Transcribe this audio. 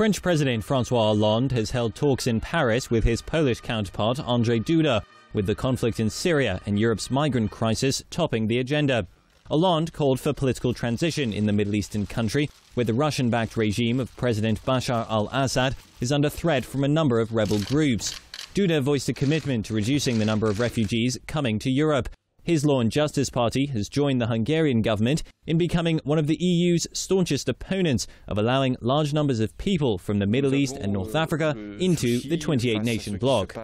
French President Francois Hollande has held talks in Paris with his Polish counterpart Andrzej Duda, with the conflict in Syria and Europe's migrant crisis topping the agenda. Hollande called for political transition in the Middle Eastern country, where the Russian backed regime of President Bashar al Assad is under threat from a number of rebel groups. Duda voiced a commitment to reducing the number of refugees coming to Europe. His Law and Justice Party has joined the Hungarian government in becoming one of the EU's staunchest opponents of allowing large numbers of people from the Middle East and North Africa into the 28 nation bloc.